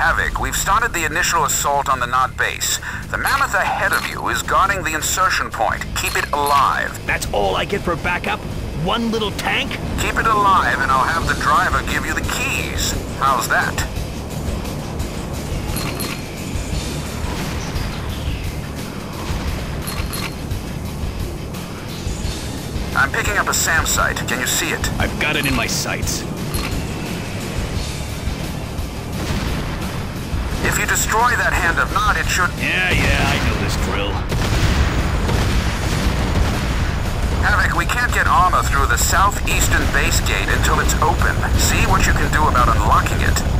Havoc, we've started the initial assault on the Nod base. The mammoth ahead of you is guarding the insertion point. Keep it alive. That's all I get for backup? One little tank? Keep it alive and I'll have the driver give you the keys. How's that? I'm picking up a SAM site. Can you see it? I've got it in my sights. If you destroy that hand of Nod, it should... Yeah, yeah, I know this drill. Havoc, we can't get armor through the southeastern base gate until it's open. See what you can do about unlocking it.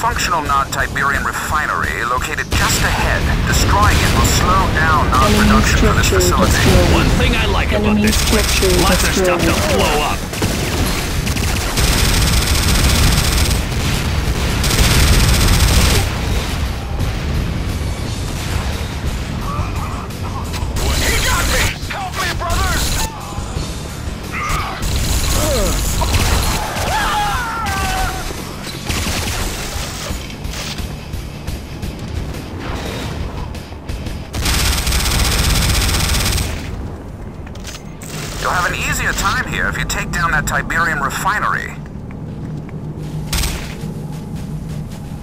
functional Nod Tiberium refinery located just ahead. Destroying it will slow down Nod Enemy production for this facility. destroyed. One thing I like about Enemy this place, structure lots of stuff to blow up. Easier time here if you take down that Tiberium refinery.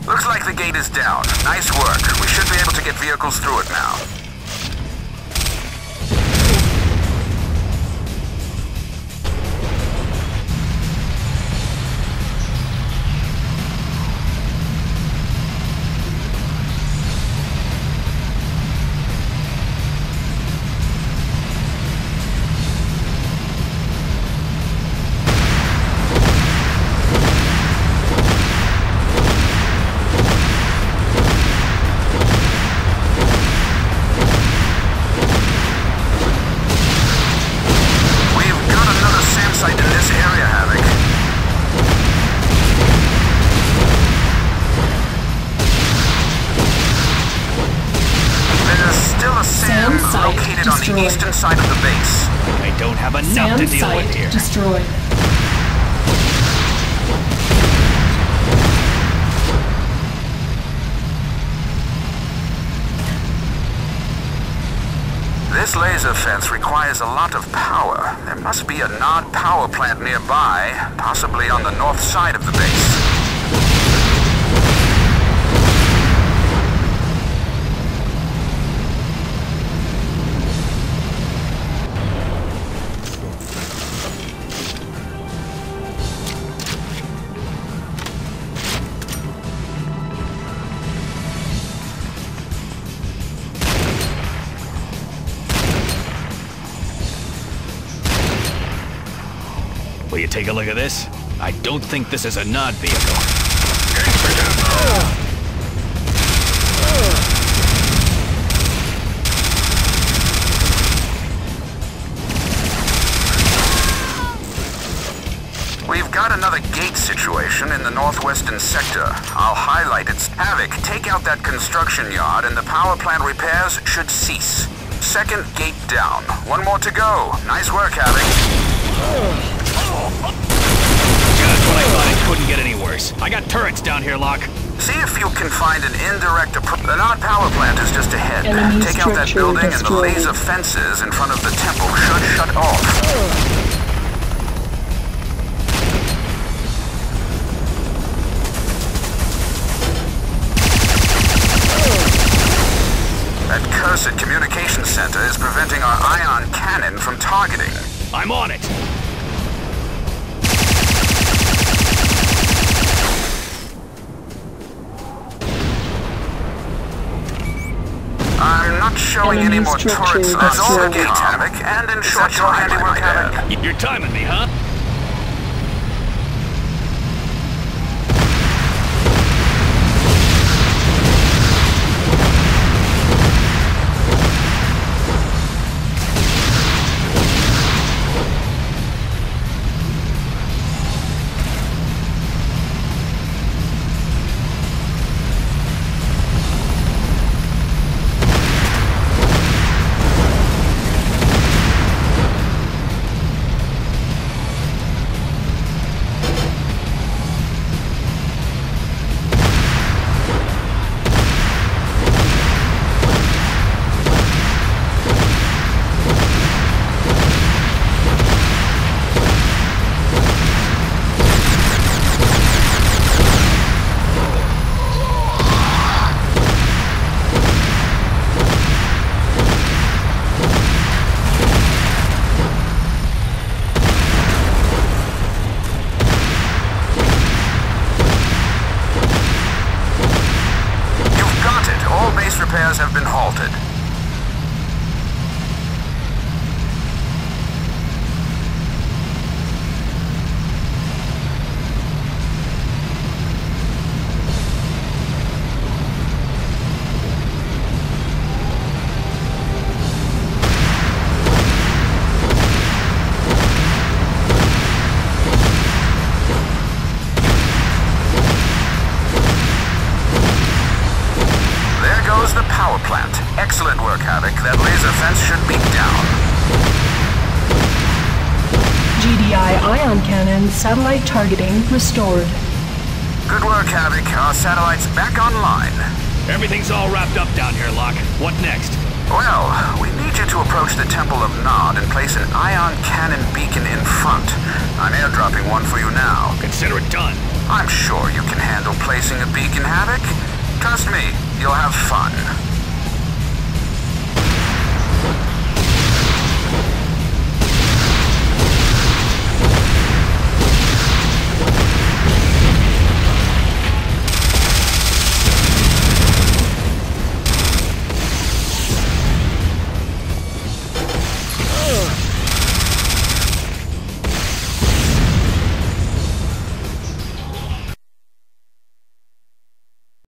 Looks like the gate is down. Nice work. We should be able to get vehicles through it now. The eastern side of the base. I don't have enough SAM to deal with site here. destroyed. This laser fence requires a lot of power. There must be a Nod power plant nearby, possibly on the north side of the base. Will you take a look at this? I don't think this is a Nod vehicle. We We've got another gate situation in the northwestern sector. I'll highlight its havoc. Take out that construction yard and the power plant repairs should cease. Second gate down. One more to go. Nice work, Havoc. Just when I thought it couldn't get any worse. I got turrets down here, Locke. See if you can find an indirect approach. The Nod power plant is just ahead. Enemy Take out that structure building and the destroyed. laser fences in front of the temple should shut off. That cursed communication center is preventing our ion cannon from targeting. I'm on it. Showing any more structure turrets. That's all the destroyed. Havoc, and in short your handiwork, Havoc. You're timing me, huh? Plant. Excellent work, Havoc. That laser fence should be down. GDI ion cannon satellite targeting restored. Good work, Havoc. Our satellite's back online. Everything's all wrapped up down here, Locke. What next? Well, we need you to approach the Temple of Nod and place an ion cannon beacon in front. I'm airdropping one for you now. Consider it done. I'm sure you can handle placing a beacon, Havoc. Trust me, you'll have fun.